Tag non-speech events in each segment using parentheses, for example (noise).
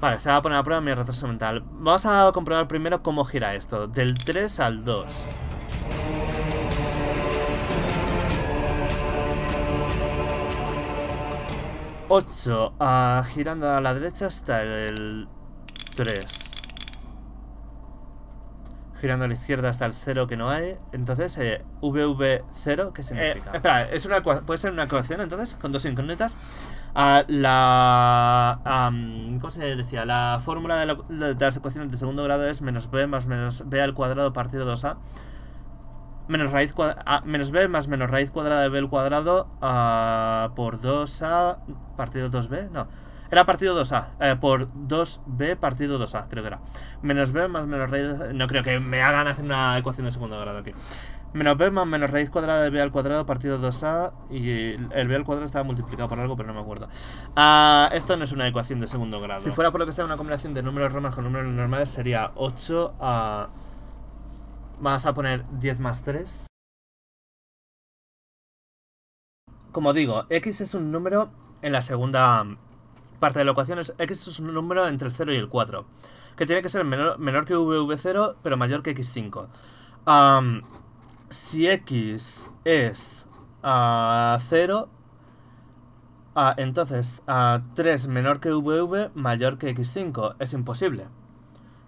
Vale, se va a poner a prueba mi retraso mental. Vamos a comprobar primero cómo gira esto. Del 3 al 2. Ocho, ah, girando a la derecha hasta el 3. Girando a la izquierda hasta el 0 que no hay. Entonces, eh, VV0, ¿qué significa? espera, ¿es una, ¿puede ser una ecuación entonces? Con dos incógnitas. Ah, la... ¿Cómo se decía? La fórmula de, las ecuaciones de segundo grado es menos b más menos b al cuadrado partido 2a menos raíz cuadrada, menos b más menos raíz cuadrada de b al cuadrado uh, por 2a partido 2b, no, era partido 2a, eh, por 2b partido 2a, creo que era. Menos b más menos raíz, no creo que me hagan hacer una ecuación de segundo grado aquí. Menos b más menos raíz cuadrada de b al cuadrado partido 2a y el b al cuadrado estaba multiplicado por algo, pero no me acuerdo. Uh, esto no es una ecuación de segundo grado. Si fuera por lo que sea una combinación de números romanos con números normales sería 8 a... Vamos a poner 10 más 3. Como digo, x es un número en la segunda parte de la ecuación. Es, x es un número entre el 0 y el 4. Que tiene que ser menor, menor que vv0, pero mayor que x5. si x es 0, entonces 3 menor que vv mayor que x5. Es imposible.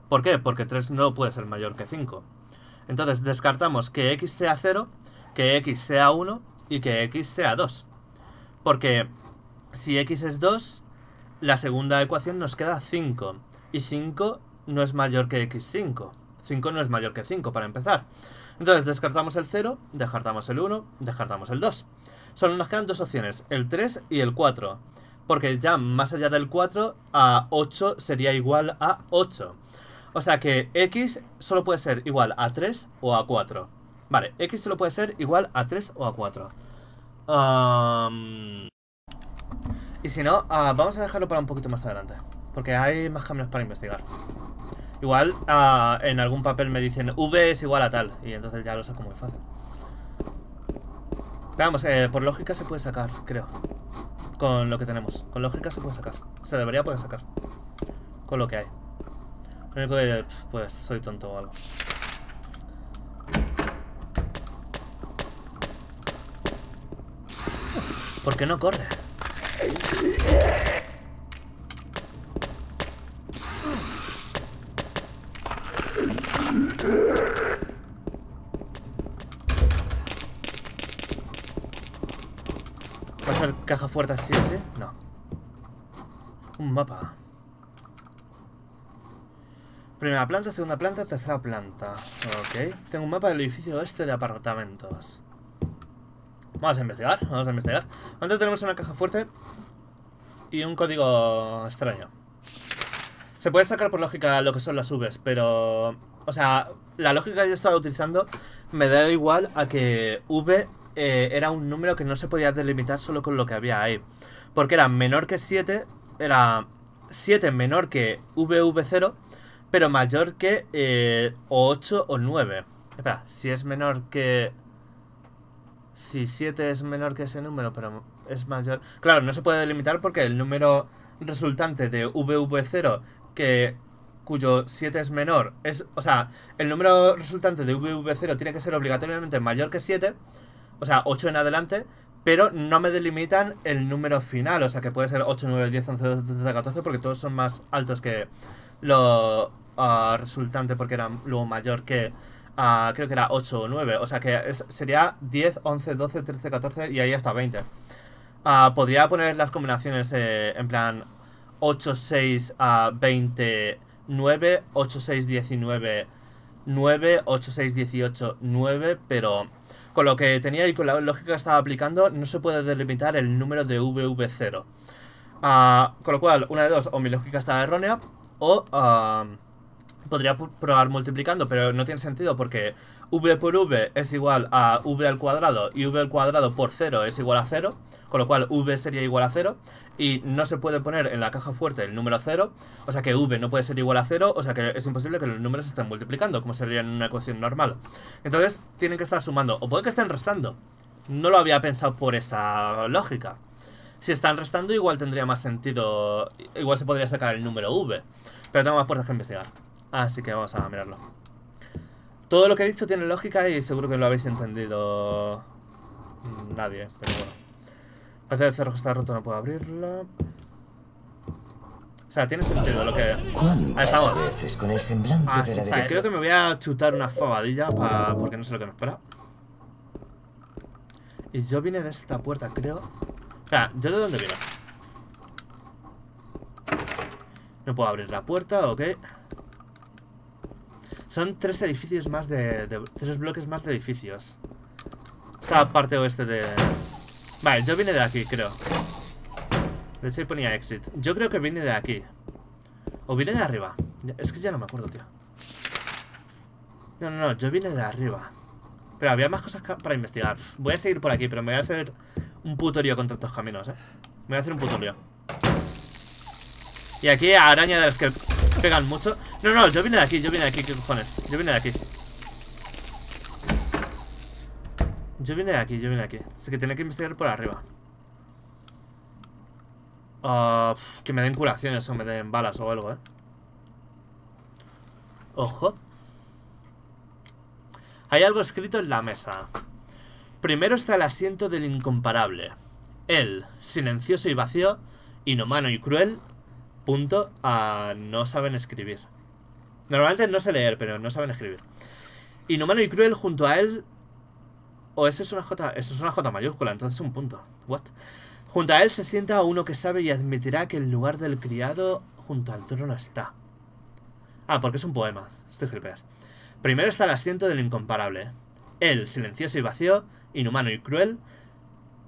¿Por qué? Porque 3 no puede ser mayor que 5. Entonces descartamos que x sea 0, que x sea 1 y que x sea 2. Porque si x es 2, la segunda ecuación nos queda 5. Y 5 no es mayor que x5. 5 no es mayor que 5 para empezar. Entonces descartamos el 0, descartamos el 1, descartamos el 2. Solo nos quedan dos opciones, el 3 y el 4. Porque ya más allá del 4, a 8 sería igual a 8. O sea que x solo puede ser igual a 3 o a 4. Vale, x solo puede ser igual a 3 o a 4. Y si no, ah, vamos a dejarlo para un poquito más adelante. Porque hay más caminos para investigar. Igual ah, en algún papel me dicen v es igual a tal. Y entonces ya lo saco muy fácil. vamos, eh, por lógica se puede sacar, creo. Con lo que tenemos. Con lógica se puede sacar. Se debería poder sacar. Con lo que hay. Lo único que, pues, soy tonto o algo. ¿Por qué no corre? ¿Va a ser caja fuerte así o sí? No. Un mapa. Primera planta, segunda planta, tercera planta. Ok. Tengo un mapa del edificio este de apartamentos. Vamos a investigar, vamos a investigar. Antes tenemos una caja fuerte y un código extraño. Se puede sacar por lógica lo que son las Vs, pero... O sea, la lógica que yo estaba utilizando me da igual a que V eh, era un número que no se podía delimitar solo con lo que había ahí. Porque era menor que 7, era 7 menor que VV0 pero mayor que eh, 8 o 9. Espera, si es menor que... Si 7 es menor que ese número, pero es mayor... Claro, no se puede delimitar porque el número resultante de VV0, que cuyo 7 es menor, es... O sea, el número resultante de VV0 tiene que ser obligatoriamente mayor que 7, o sea, 8 en adelante, pero no me delimitan el número final, o sea, que puede ser 8, 9, 10, 11, 12, 13, 14, porque todos son más altos que lo resultante porque era luego mayor que creo que era 8 o 9. O sea que sería 10, 11, 12, 13, 14 y ahí hasta 20. podría poner las combinaciones eh, en plan 8, 6, a 20, 9, 8, 6, 19, 9, 8, 6, 18, 9, pero con lo que tenía y con la lógica que estaba aplicando no se puede delimitar el número de VV0. con lo cual, una de dos, o mi lógica estaba errónea, o podría probar multiplicando, pero no tiene sentido porque v por v es igual a v al cuadrado y v al cuadrado por 0 es igual a 0, con lo cual v sería igual a 0 y no se puede poner en la caja fuerte el número 0, o sea que v no puede ser igual a 0, o sea que es imposible que los números estén multiplicando, como sería en una ecuación normal. Entonces tienen que estar sumando, o puede que estén restando. No lo había pensado por esa lógica. Si están restando, igual tendría más sentido. Igual se podría sacar el número V. Pero tengo más puertas que investigar. Así que vamos a mirarlo. Todo lo que he dicho tiene lógica y seguro que lo habéis entendido. Nadie, pero bueno. Parece que el cerrojo está roto, no puedo abrirla. O sea, tiene sentido lo que... Ahí estamos. Con el semblante Ah, creo que me voy a chutar una fabadilla pa- porque no sé lo que me espera. Y yo vine de esta puerta, creo. Espera, ¿yo de dónde vine? No puedo abrir la puerta, ok. Son tres edificios más de, Tres bloques más de edificios. Esta parte oeste de... Vale, yo vine de aquí, creo. De hecho ahí ponía exit. Yo creo que vine de aquí. O vine de arriba. Es que ya no me acuerdo, tío. No, no, no, yo vine de arriba. Pero había más cosas para investigar. Voy a seguir por aquí, pero me voy a hacer un puto lío con tantos caminos, ¿eh? Me voy a hacer un puto lío. Y aquí araña de las que pegan mucho. No, no, yo vine de aquí, yo vine de aquí, ¿qué cojones? Yo vine de aquí. Yo vine de aquí, yo vine de aquí. Así que tenía que investigar por arriba. Ah, pf, que me den curaciones o me den balas o algo, ¿eh? Ojo. Hay algo escrito en la mesa. Primero está el asiento del incomparable. Él, silencioso y vacío, inhumano y cruel, punto, a no saben escribir. Normalmente no sé leer, pero no saben escribir. Inhumano y cruel junto a él... O eso es una J... Eso es una J mayúscula, entonces es un punto. What? Junto a él se sienta uno que sabe y admitirá que el lugar del criado junto al trono está. Ah, porque es un poema. Estoy gilipollas. Primero está el asiento del incomparable. Él, silencioso y vacío, inhumano y cruel.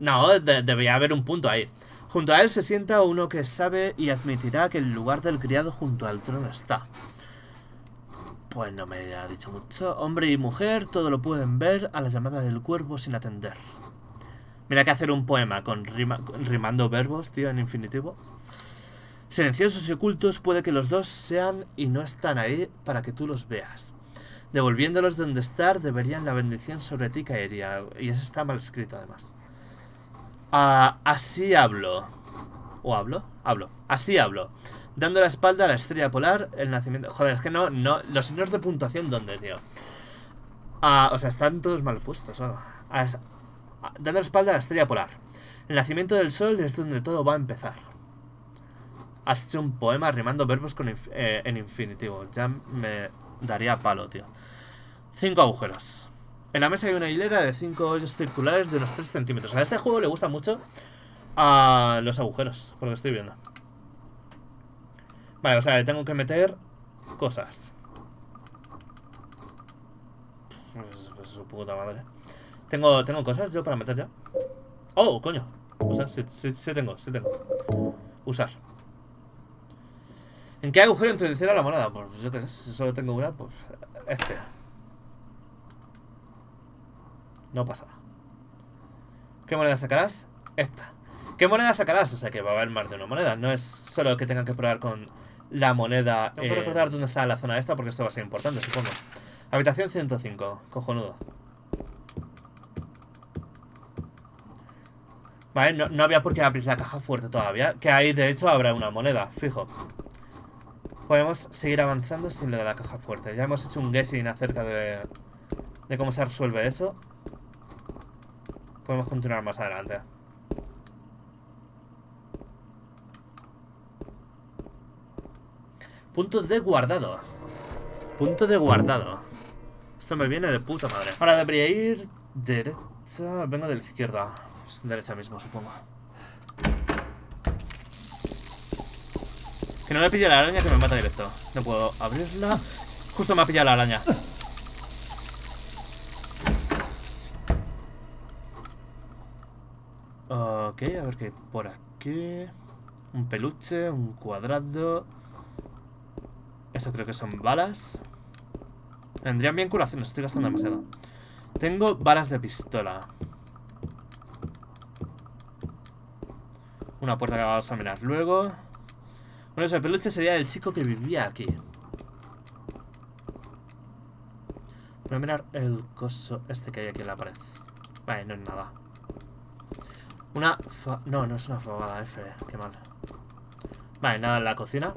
No, de- debería haber un punto ahí. Junto a él se sienta uno que sabe y admitirá que el lugar del criado junto al trono está. Pues no me ha dicho mucho. Hombre y mujer, todo lo pueden ver a la llamada del cuervo sin atender. Mira que hacer un poema con- rimando verbos, tío, en infinitivo. Silenciosos y ocultos puede que los dos sean y no están ahí para que tú los veas. Devolviéndolos donde estar, deberían la bendición sobre ti caería. Y eso está mal escrito, además. Ah, así hablo. ¿O hablo? Hablo. Así hablo. Dando la espalda a la estrella polar, el nacimiento... Joder, es que no... no los signos de puntuación, ¿dónde, tío? Ah, o sea, están todos mal puestos. ¿no? Ah, ah, dando la espalda a la estrella polar. El nacimiento del sol es donde todo va a empezar. Has hecho un poema rimando verbos con eh, en infinitivo. Ya me daría palo, tío. Cinco agujeros. En la mesa hay una hilera de cinco hoyos circulares de unos 3 centímetros. A este juego le gusta mucho a los agujeros, por lo que estoy viendo. Vale, o sea, tengo que meter cosas. Pues, pues su puta madre. ¿Tengo, ¿Tengo cosas yo para meter ya? Oh, coño. O sea, sí, sí tengo, sí tengo. Usar. ¿En qué agujero introducir a la moneda? Pues yo qué sé, si solo tengo una, pues este. No pasa nada. ¿Qué moneda sacarás? Esta. ¿Qué moneda sacarás? O sea que va a haber más de una moneda. No es solo que tengan que probar con la moneda. Tengo que Eh. recordar dónde está la zona esta porque esto va a ser importante, supongo. Habitación 105. Cojonudo. Vale, no, no había por qué abrir la caja fuerte todavía. Que ahí, de hecho, habrá una moneda, fijo. Podemos seguir avanzando sin lo de la caja fuerte. Ya hemos hecho un guessing acerca de, de cómo se resuelve eso. Podemos continuar más adelante. Punto de guardado. Punto de guardado. Esto me viene de puta madre. Ahora debería ir derecha. Vengo de la izquierda. Pues derecha mismo, supongo. Que no me pille la araña que me mata directo. No puedo abrirla. Justo me ha pillado la araña. Ok, a ver qué hay por aquí. Un peluche, un cuadrado. Eso creo que son balas. Vendrían bien curaciones, estoy gastando demasiado. Tengo balas de pistola. Una puerta que vamos a mirar luego. Bueno, ese peluche sería el chico que vivía aquí. Voy a mirar el coso este que hay aquí en la pared. Vale, no es nada. Una. No, no es una fabada F, qué mal. Vale, nada en la cocina.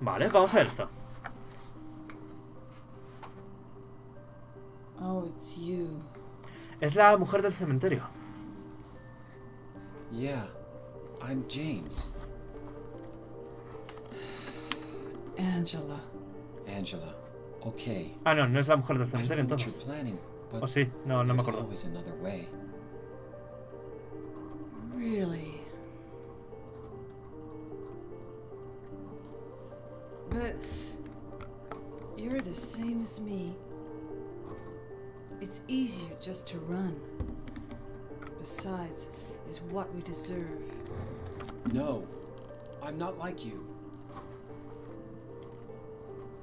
Vale, vamos a ver esto. Oh, it's you. Es la mujer del cementerio. Yeah, I'm James. Angela. Angela. Okay. Ah, no, no es la mujer del cementerio entonces. but Oh, sí, no, no me there's acuerdo. always another way. Really? Same as me. It's easier just to run. Besides, is what we deserve. No, I'm not like you.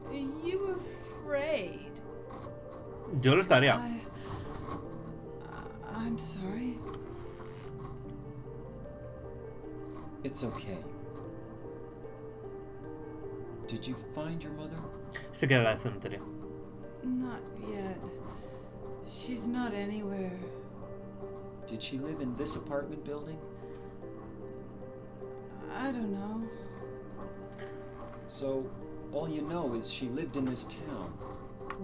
Are you afraid? Yo lo estaría. I, I- I'm sorry. It's okay. Did you find your mother? Sí que era la del cementerio. Not yet. She's not anywhere. Did she live in this apartment building? I don't know. So, all you know is she lived in this town.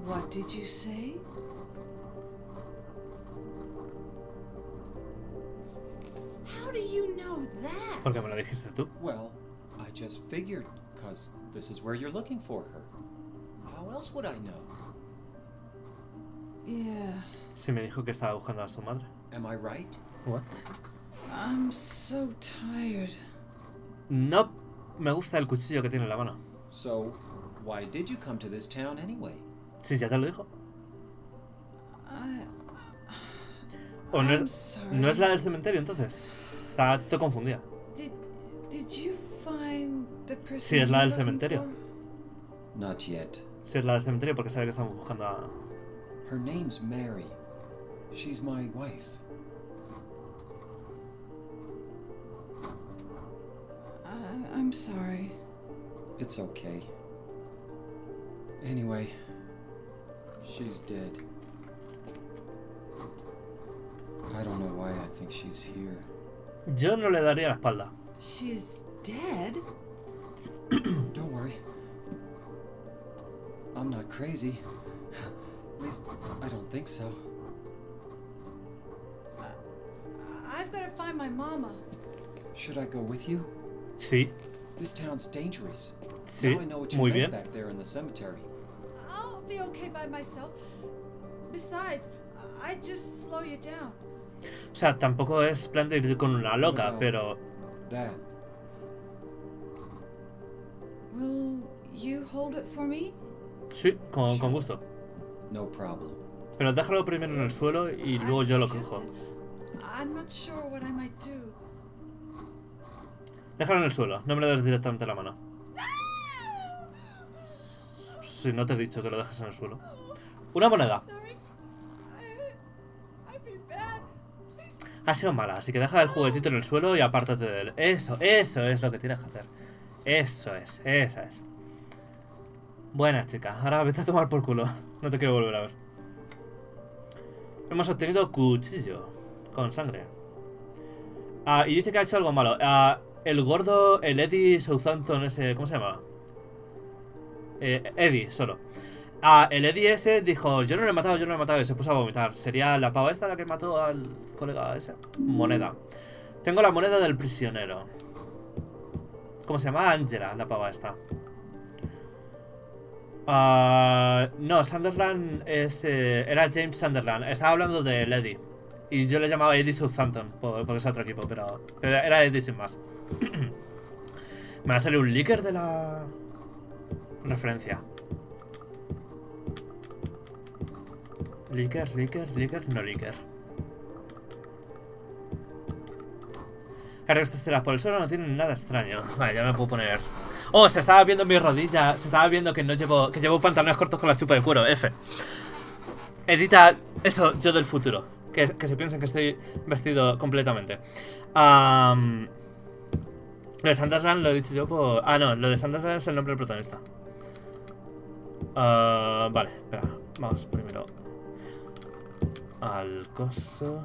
What did you say? How do you know that? Porque me lo dijiste tú. Well, I just figured, because this is where you're looking for her. Sí, me dijo que estaba buscando a su madre. Am I right? What? I'm so tired. No me gusta el cuchillo que tiene en la mano. So, why did you come to this town anyway? Sí, ya te lo dijo. I. ¿O no es, no es la del cementerio entonces? Está todo confundida. Did Did you find the person? Sí, es la del cementerio. for? Not yet. Si es la del cementerio porque sabe que estamos buscando a... Her name's Mary. She's my wife. I, I'm sorry. It's okay. Anyway, she's dead. I don't know why I think she's here. Yo no le daría la espalda. She's dead. Don't worry. I'm not crazy. At least, I don't think so. I've got to find my mama. Should I go with you? Sí, This town's dangerous. sí, now I know what you muy meant bien. back there in the cemetery. I'll be okay by myself. Besides, I just slow you down. O sea, tampoco es plan de ir con una loca, Bueno. pero... That. Will you hold it for me? Sí, con, con gusto. No problem. Pero déjalo primero en el suelo y luego yo lo cojo. Déjalo en el suelo, no me lo des directamente la mano. Si no te he dicho que lo dejes en el suelo. Una moneda. Ha sido mala, así que deja el juguetito en el suelo y apártate de él. Eso, eso es lo que tienes que hacer. Eso es, esa es. Buena chica, ahora vete a tomar por culo. No te quiero volver a ver. Hemos obtenido cuchillo con sangre. Ah, y dice que ha hecho algo malo. Ah, el gordo, el Eddie Southampton ese, ¿cómo se llama? Eh, Eddie, solo. Ah, el Eddie ese dijo, yo no lo he matado, yo no lo he matado, y se puso a vomitar. ¿Sería la pava esta la que mató al colega ese? Moneda. Tengo la moneda del prisionero. ¿Cómo se llama? Angela, la pava esta. Ah, no, Sunderland es, eh, era James Sunderland. Estaba hablando de Eddie. Y yo le llamaba Eddie Southampton, por- porque es otro equipo, pero, pero era Eddie sin más. (clears throat) Me va a salir un leaker de la referencia. Leaker, leaker, leaker, no leaker. Claro, estas telas por el suelo no tienen nada extraño. (laughs) Vale, ya me puedo poner. Oh, se estaba viendo mi rodilla. Se estaba viendo que no llevo. que llevo pantalones cortos con la chupa de cuero. F. Edita eso, yo del futuro. Que, que se piensen que estoy vestido completamente. Am, lo de Sunderland lo he dicho yo por. Ah, no, lo de Sunderland es el nombre del protagonista. Ah, vale, espera. Vamos primero al coso.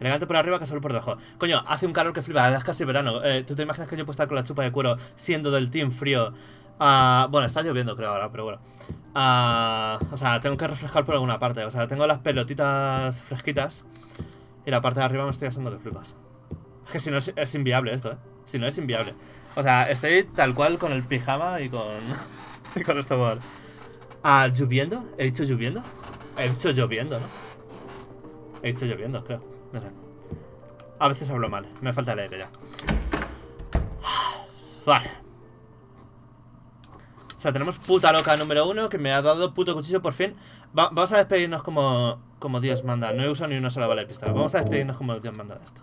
Elegante por arriba, casual por debajo. Coño, hace un calor que flipa, es casi verano. Eh, ¿Tú te imaginas que yo puedo estar con la chupa de cuero siendo del team frío? Ah, bueno, está lloviendo creo ahora, pero bueno. Ah, o sea, tengo que reflejar por alguna parte. O sea, tengo las pelotitas fresquitas y la parte de arriba me estoy asando que flipas. Es que si no es, es inviable esto, ¿eh? Si no es inviable. O sea, estoy tal cual con el pijama y con, (laughs) y con esto por... Ah, ¿lloviendo? ¿He dicho lloviendo? He dicho lloviendo, ¿no? He dicho lloviendo, creo. No sé. A veces hablo mal. Me falta aire ya. (sighs) Vale. O sea, tenemos puta loca número uno que me ha dado puto cuchillo por fin. Va- vamos a despedirnos como, como Dios manda. No he usado ni una sola bala de pistola. Vamos a despedirnos como Dios manda de esto.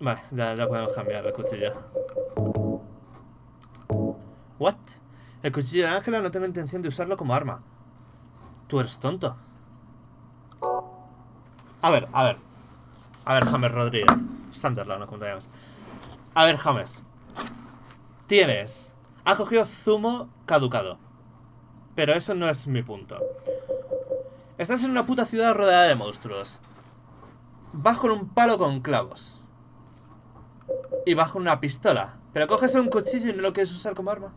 Vale, ya, ya podemos cambiar el cuchillo. ¿What? El cuchillo de Ángela no tengo intención de usarlo como arma. Tú eres tonto. A ver, a ver. A ver, James Rodríguez. Sunderland, ¿no? Como te llamas. A ver, James. Tienes. Has cogido zumo caducado. Pero eso no es mi punto. Estás en una puta ciudad rodeada de monstruos. Vas con un palo con clavos. Y vas con una pistola. Pero coges un cuchillo y no lo quieres usar como arma.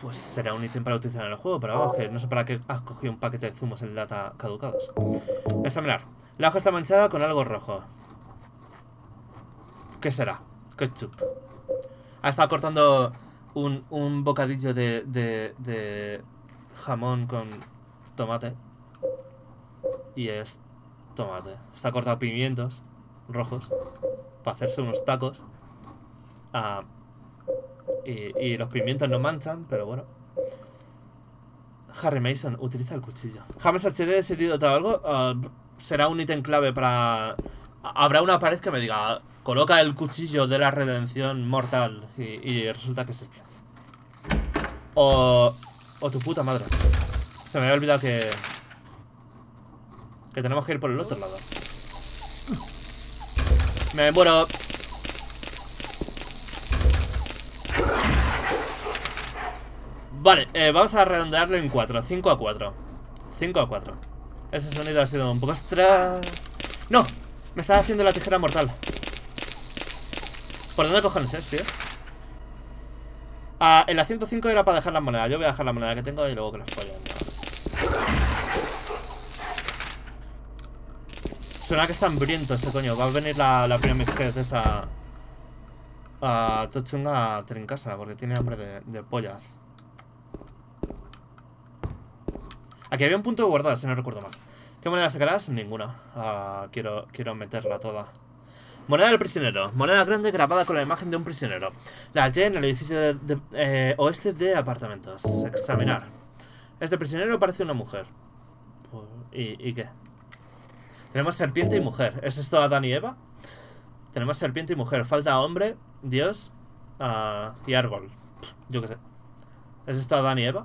Pues será un ítem para utilizar en el juego, pero no sé para qué has cogido un paquete de zumos en lata caducados. Examinar. La hoja está manchada con algo rojo. ¿Qué será? Ketchup. Ha estado cortando un, un bocadillo de, de, de jamón con tomate. Y es tomate. Está cortado pimientos rojos para hacerse unos tacos. Ah, y, los pimientos no manchan, pero bueno. Harry Mason, utiliza el cuchillo. James HD, si he algo, ah, será un ítem clave para... Habrá una pared que me diga, coloca el cuchillo de la redención mortal y, y resulta que es este. O... O tu puta madre. Se me había olvidado que... Que tenemos que ir por el otro lado. Me muero. Vale, eh, vamos a redondearlo en 4 5 a 4 5 a 4 Ese sonido ha sido un poco extra ¡No! Me estaba haciendo la tijera mortal ¿Por dónde cojones es, tío? Ah, en la 105 era para dejar la moneda Yo voy a dejar la moneda que tengo y luego que los follen Suena que está hambriento ese coño Va a venir la, la prima esa A Tochunga a trincarse Porque tiene hambre de, de pollas Aquí había un punto de guardar, si no recuerdo mal. ¿Qué moneda sacarás? Ninguna. Ah, quiero, quiero meterla toda. Moneda del prisionero. Moneda grande grabada con la imagen de un prisionero. La hallé en el edificio de, de- eh, oeste de apartamentos. Examinar. Este prisionero parece una mujer. Pues, ¿Y, ¿Y qué? Tenemos serpiente y mujer. ¿Es esto Adán y Eva? Tenemos serpiente y mujer. Falta hombre, Dios ah, y árbol. Yo qué sé. ¿Es esto Adán y Eva?